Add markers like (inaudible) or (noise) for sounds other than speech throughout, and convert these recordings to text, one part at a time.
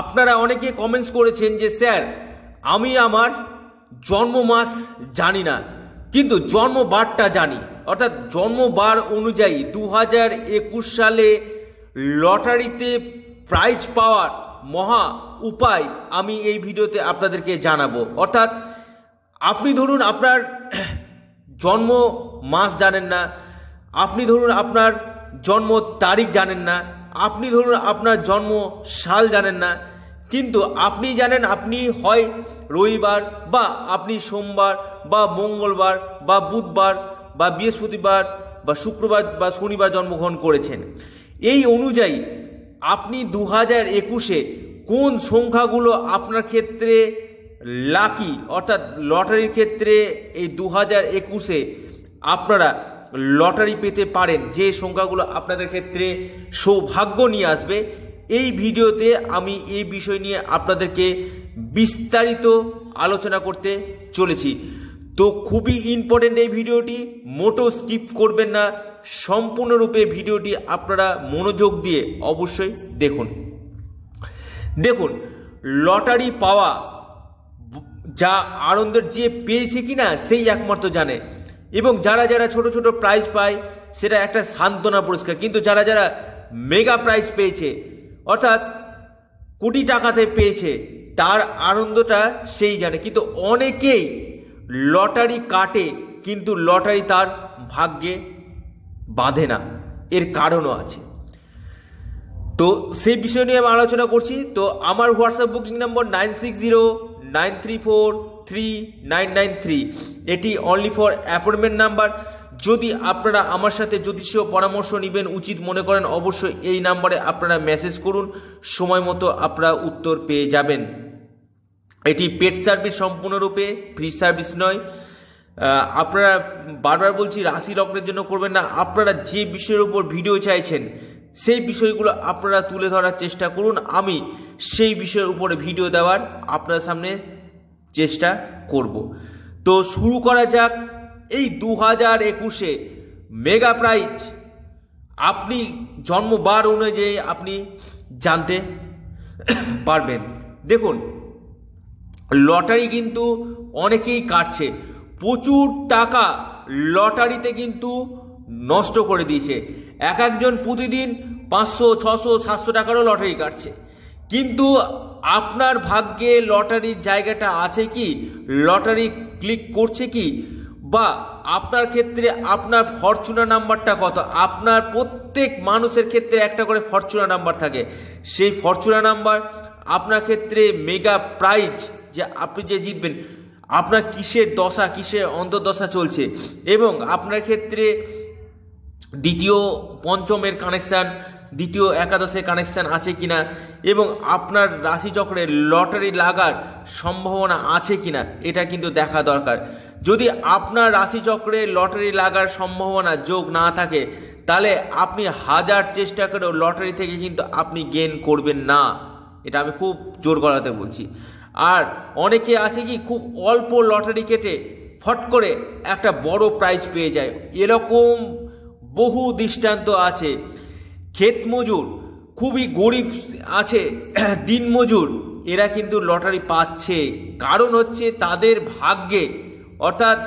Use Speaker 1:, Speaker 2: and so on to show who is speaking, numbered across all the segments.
Speaker 1: আপনারা অনেকে কমেন্টস করেছেন যে, স্যার, আমি আমার জন্ম মাস জানি না, কিন্তু জন্মবারটা জানি। অর্থাৎ জন্মবার অনুযায়ী দু হাজার একুশ সালে লটারিতে প্রাইজ পাওয়ার মহা উপায় আমি এই ভিডিওতে আপনাদেরকে জানাব। অর্থাৎ আপনি ধরুন আপনার জন্ম মাস জানেন না, আপনি ধরুন আপনার জন্ম তারিখ জানেন না আপনি ধরুন আপনার জন্ম সাল জানেন না, কিন্তু আপনি জানেন আপনি হয় রবিবার বা আপনি সোমবার বা মঙ্গলবার বা বুধবার বা বৃহস্পতিবার বা শুক্রবার বা শনিবার জন্মগ্রহণ করেছেন। এই অনুযায়ী আপনি দু হাজার একুশে কোন সংখ্যাগুলো আপনার ক্ষেত্রে লাকি, অর্থাৎ লটারির ক্ষেত্রে এই দু হাজার একুশে আপনারা লটারি পেতে পারেন, যে সংখ্যাগুলো আপনাদের ক্ষেত্রে সৌভাগ্য নিয়ে আসবে, এই ভিডিওতে আমি এই বিষয় নিয়ে আপনাদেরকে বিস্তারিত আলোচনা করতে চলেছি। তো খুবই ইম্পর্টেন্ট এই ভিডিওটি মোটো স্কিপ করবেন না, সম্পূর্ণরূপে ভিডিওটি আপনারা মনোযোগ দিয়ে অবশ্যই দেখুন। দেখুন, লটারি পাওয়া, যা আনন্দের যে পেয়েছে কিনা, সেই একমাত্র জানে। এবং যারা যারা ছোট ছোট প্রাইজ পায়, সেটা একটা সান্ত্বনা পুরস্কার। কিন্তু যারা যারা মেগা প্রাইজ পেয়েছে, অর্থাৎ কোটি টাকাতে পেয়েছে, তার আনন্দটা সেই জানে। কিন্তু অনেকেই লটারি কাটে, কিন্তু লটারি তার ভাগ্যে বাঁধে না। এর কারণও আছে। তো সেই বিষয় নিয়ে আমি আলোচনা করছি। তো আমার WhatsApp booking number nine six zero nine three four three nine nine three এটি অনলি ফর অ্যাপয়েন্টমেন্ট নাম্বার যদি আপনারা আমার সাথে জ্যোতিষীয় পরামর্শ নেবেন উচিত মনে করেন, অবশ্যই এই নাম্বারে আপনারা মেসেজ করুন। সময় মতো আপনারা উত্তর পেয়ে যাবেন। এটি পেট সার্ভিস সম্পূর্ণরূপে ফ্রি সার্ভিস নয়। আপনারা বারবার বলছি, রাশি লগ্নের জন্য করবেন না। আপনারা যে বিষয়ের উপর ভিডিও চাইছেন, সেই বিষয়গুলো আপনারা তুলে ধরার চেষ্টা করুন। আমি সেই বিষয়ের উপরে ভিডিও দেওয়ার আপনার সামনে চেষ্টা করব। তো শুরু করা যাক এই দু হাজার একুশে মেগা প্রাইজ। আপনি জন্মবার অনুযায়ী আপনি জানতে পারবেন। দেখুন, লটারি কিন্তু অনেকেই কাটছে। প্রচুর টাকা লটারিতে কিন্তু নষ্ট করে দিয়েছে। এক একজন প্রতিদিন পাঁচশো, ছশো, সাতশো টাকারও লটারি কাটছে। কিন্তু আপনার ভাগ্যে লটারির জায়গাটা আছে কি? লটারি ক্লিক করছে কি? বা আপনার ক্ষেত্রে আপনার ফরচুনা নাম্বারটা কত? আপনার প্রত্যেক মানুষের ক্ষেত্রে একটা করে ফরচুনা নাম্বার থাকে। সেই ফরচুনা নাম্বার আপনার ক্ষেত্রে মেগা প্রাইজ যে আপনি যে জিতবেন, আপনার কিসের দশা, কিসের অন্তর্দশা চলছে? এবং আপনার ক্ষেত্রে দ্বিতীয়, পঞ্চমের কানেকশান দ্বিতীয় একাদশে কানেকশান আছে কিনা এবং আপনার রাশিচক্রে লটারি লাগার সম্ভাবনা আছে কি না এটা কিন্তু দেখা দরকার। যদি আপনার রাশিচক্রে লটারি লাগার সম্ভাবনা যোগ না থাকে, তাহলে আপনি হাজার চেষ্টা করেও লটারি থেকে কিন্তু আপনি গেন করবেন না। এটা আমি খুব জোর গলাতে বলছি। আর অনেকে আছে কি, খুব অল্প লটারি কেটে ফট করে একটা বড় প্রাইজ পেয়ে যায়। এরকম বহু দৃষ্টান্ত আছে। ক্ষেত মজুর, খুবই গরিব আছে, (clears throat) দিন মজুর, এরা কিন্তু লটারি পাচ্ছে। কারণ হচ্ছে তাদের ভাগ্যে, অর্থাৎ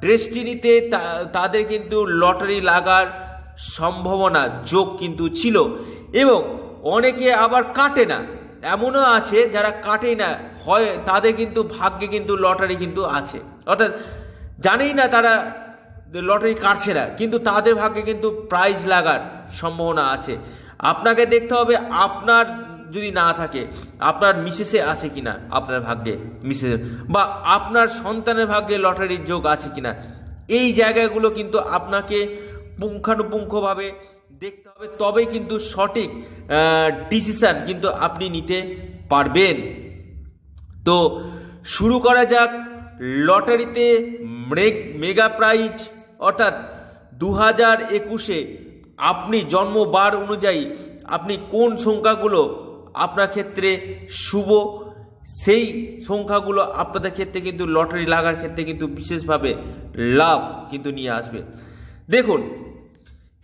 Speaker 1: ড্রেস্টিনিতে তাদের কিন্তু লটারি লাগার সম্ভাবনা, যোগ কিন্তু ছিল। এবং অনেকে আবার কাটে না। এমনও আছে যারা কাটে না, হয় তাদের কিন্তু ভাগ্যে কিন্তু লটারি কিন্তু আছে। অর্থাৎ জানেই না তারা লটারি কাটছে না। কিন্তু তাদের ভাগ্যে কিন্তু প্রাইজ লাগার সম্ভাবনা আছে। আপনাকে দেখতে হবে আপনার যদি না থাকে, আপনার মিসেসে আছে কিনা আপনার ভাগ্যে মিসেসে বা আপনার সন্তানের ভাগ্যে লটারির যোগ আছে কিনা। এই জায়গাগুলো কিন্তু আপনাকে পুঙ্খানুপুঙ্খভাবে দেখতে হবে। তবেই কিন্তু সঠিক ডিসিশন কিন্তু আপনি নিতে পারবেন। তো শুরু করা যাক লটারিতে মেগা প্রাইজ অর্থাৎ দু হাজার একুশে আপনি জন্মবার অনুযায়ী আপনি কোন সংখ্যাগুলো আপনার ক্ষেত্রে শুভ, সেই সংখ্যাগুলো আপনাদের ক্ষেত্রে কিন্তু লটারি লাগার ক্ষেত্রে কিন্তু বিশেষভাবে লাভ কিন্তু নিয়ে আসবে। দেখুন,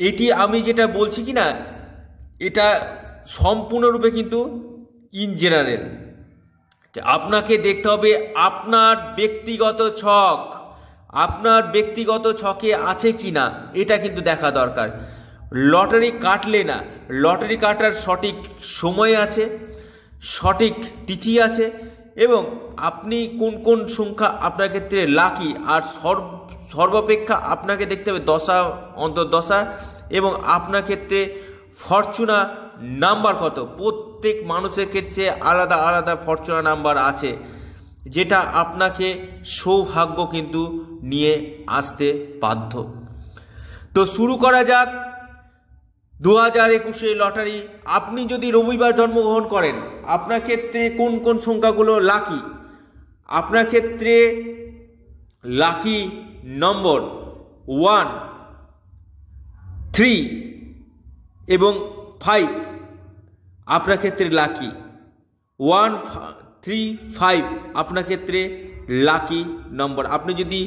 Speaker 1: এটি আমি যেটা বলছি কি না এটা সম্পূর্ণরূপে কিন্তু ইন জেনারেল আপনাকে দেখতে হবে আপনার ব্যক্তিগত ছক। আপনার ব্যক্তিগত ছকে আছে কি না এটা কিন্তু দেখা দরকার। লটারি কাটলে না, লটারি কাটার সঠিক সময় আছে, সঠিক তিথি আছে, এবং আপনি কোন কোন সংখ্যা আপনার ক্ষেত্রে লাকি আর সর্বাপেক্ষা আপনাকে দেখতে হবে দশা অন্তর্দশা এবং আপনার ক্ষেত্রে ফরচুনা নাম্বার কত। প্রত্যেক মানুষের ক্ষেত্রে আলাদা আলাদা ফরচুনা নাম্বার আছে, যেটা আপনাকে সৌভাগ্য কিন্তু নিয়ে আসতে বাধ্য। তো শুরু করা যাক। দু হাজার একুশে লটারি। আপনি যদি রবিবার জন্মগ্রহণ করেন, আপনার ক্ষেত্রে কোন কোন সংখ্যাগুলো লাকি আপনার ক্ষেত্রে লাকি নম্বর ওয়ান থ্রি এবং ফাইভ আপনার ক্ষেত্রে লাকি ওয়ান থ্রি ফাইভ আপনার ক্ষেত্রে লাকি নম্বর আপনি যদি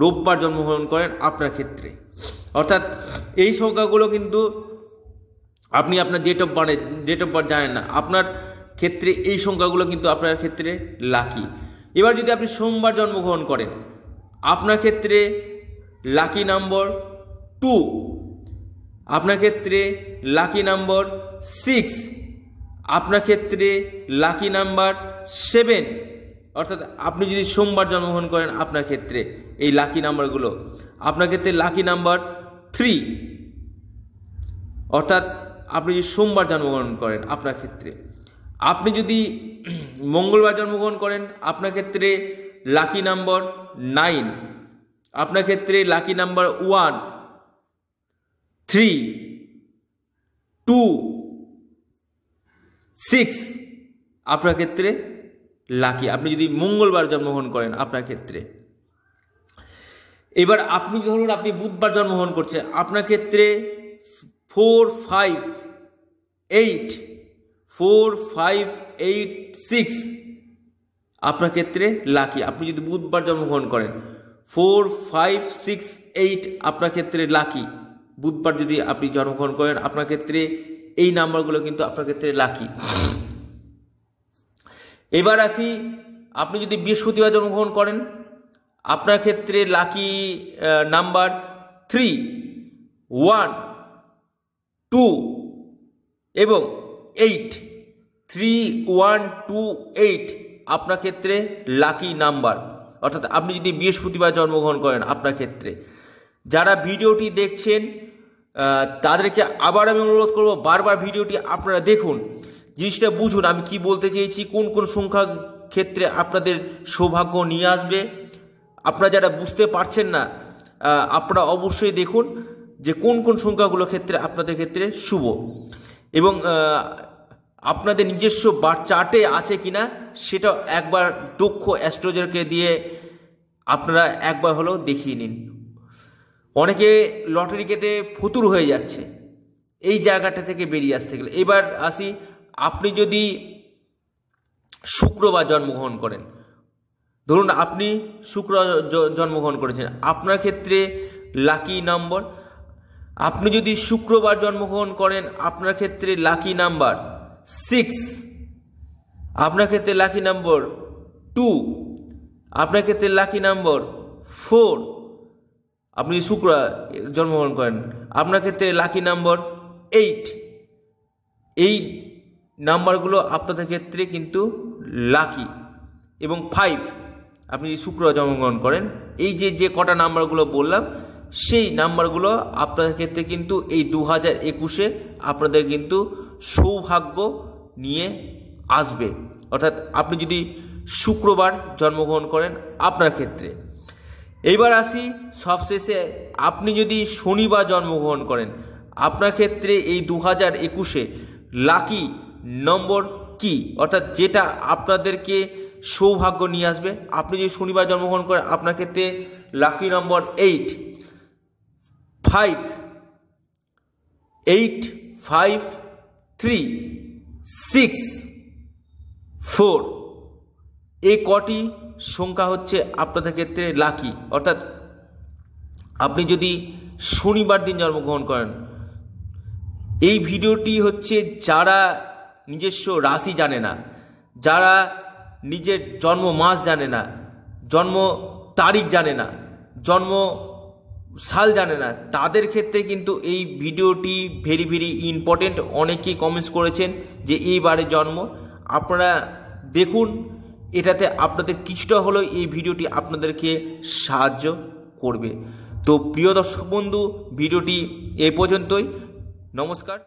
Speaker 1: রোববার জন্মগ্রহণ করেন আপনার ক্ষেত্রে। অর্থাৎ এই সংখ্যাগুলো কিন্তু আপনি আপনার date of birth date of birth জানেন না। আপনার ক্ষেত্রে এই সংখ্যাগুলো কিন্তু আপনার ক্ষেত্রে লাকি এবার যদি আপনি সোমবার জন্মগ্রহণ করেন, আপনার ক্ষেত্রে লাকি নম্বর টু আপনার ক্ষেত্রে লাকি নাম্বার সিক্স আপনার ক্ষেত্রে লাকি নাম্বার সেভেন অর্থাৎ আপনি যদি সোমবার জন্মগ্রহণ করেন আপনার ক্ষেত্রে এই লাকি নাম্বারগুলো আপনার ক্ষেত্রে লাকি নাম্বার থ্রি অর্থাৎ আপনি যদি সোমবার জন্মগ্রহণ করেন আপনার ক্ষেত্রে। আপনি যদি (clears throat) মঙ্গলবার জন্মগ্রহণ করেন, আপনার ক্ষেত্রে লাকি নাম্বার নাইন আপনার ক্ষেত্রে lucky number one three two six আপনার ক্ষেত্রে লাকি। আপনি যদি মঙ্গলবার জন্মগ্রহণ করেন আপনার ক্ষেত্রে। এবার আপনি ধরুন আপনি বুধবার জন্মগ্রহণ করছেন, আপনার ক্ষেত্রে four five eight, four five eight six আপনার ক্ষেত্রে লাকি। আপনি যদি বুধবার জন্মগ্রহণ করেন, ফোর ফাইভ সিক্স এইট আপনার ক্ষেত্রে লাকি। বুধবার যদি আপনি জন্মগ্রহণ করেন, আপনার ক্ষেত্রে এই নাম্বারগুলো কিন্তু আপনার ক্ষেত্রে লাকি। এবার আসি, আপনি যদি বৃহস্পতিবার জন্মগ্রহণ করেন, আপনার ক্ষেত্রে lucky number three one two এবং eight three one two eight আপনার ক্ষেত্রে লাকি নাম্বার অর্থাৎ আপনি যদি বৃহস্পতিবার জন্মগ্রহণ করেন আপনার ক্ষেত্রে। যারা ভিডিওটি দেখছেন তাদেরকে আবার আমি অনুরোধ করব, বারবার ভিডিওটি আপনারা দেখুন। জিনিসটা বুঝুন, আমি কি বলতে চেয়েছি, কোন কোন সংখ্যা ক্ষেত্রে আপনাদের সৌভাগ্য নিয়ে আসবে, আপনারা যারা বুঝতে পারছেন না আপনারা অবশ্যই দেখুন যে কোন কোন সংখ্যাগুলো ক্ষেত্রে আপনাদের ক্ষেত্রে শুভ। এবং আপনাদের নিজস্ব বার চার্টে আছে কিনা সেটা একবার দক্ষ অ্যাস্ট্রোলজারকে দিয়ে আপনারা একবার হলেও দেখিয়ে নিন। অনেকে লটারি কেটে ফতুর হয়ে যাচ্ছে, এই জায়গাটা থেকে বেরিয়ে আসতে গেলে। এবার আসি আপনি যদি শুক্রবার জন্মগ্রহণ করেন, ধরুন আপনি শুক্র জন্মগ্রহণ করেছেন, আপনার ক্ষেত্রে লাকি নম্বর আপনি যদি শুক্রবার জন্মগ্রহণ করেন, আপনার ক্ষেত্রে লাকি নাম্বার সিক্স আপনার ক্ষেত্রে লাকি নম্বর টু আপনার ক্ষেত্রে লাকি নম্বর ফোর আপনি শুক্র জন্মগ্রহণ করেন, আপনার ক্ষেত্রে লাকি নাম্বার এইট এই নাম্বারগুলো আপনাদের ক্ষেত্রে কিন্তু লাকি এবং ফাইভ। আপনি শুক্র জন্মগ্রহণ করেন, এই যে যে কটা নাম্বারগুলো বললাম, সেই নাম্বারগুলো আপনাদের ক্ষেত্রে কিন্তু এই দু হাজার একুশে আপনাদের কিন্তু সৌভাগ্য নিয়ে আসবে। অর্থাৎ আপনি যদি শুক্রবার জন্মগ্রহণ করেন আপনার ক্ষেত্রে। এইবার আসি সবশেষে, আপনি যদি শনিবার জন্মগ্রহণ করেন, আপনার ক্ষেত্রে এই দু হাজার একুশে লাকি নম্বর কি? অর্থাৎ যেটা আপনাদেরকে সৌভাগ্য নিয়ে আসবে। আপনি যদি শনিবার জন্মগ্রহণ করেন আপনার ক্ষেত্রে lucky number eight five eight five three six four এই কটি সংখ্যা হচ্ছে আপনাদের ক্ষেত্রে লাকি অর্থাৎ আপনি যদি শনিবার দিন জন্মগ্রহণ করেন, এই ভিডিওটি হচ্ছে যারা নিজস্ব রাশি জানে না, যারা নিজের জন্ম মাস জানে না, জন্ম তারিখ জানে না, জন্ম সাল জানে না, তাদের ক্ষেত্রে কিন্তু এই ভিডিওটি ভেরি ভেরি ইম্পর্টেন্ট অনেকেই কমেন্টস করেছেন যে এইবারে জন্ম। আপনারা দেখুন, এটাতে আপনাদের কিছুটা হলেও এই ভিডিওটি আপনাদেরকে সাহায্য করবে। তো প্রিয় দর্শক বন্ধু, ভিডিওটি এ পর্যন্তই। নমস্কার।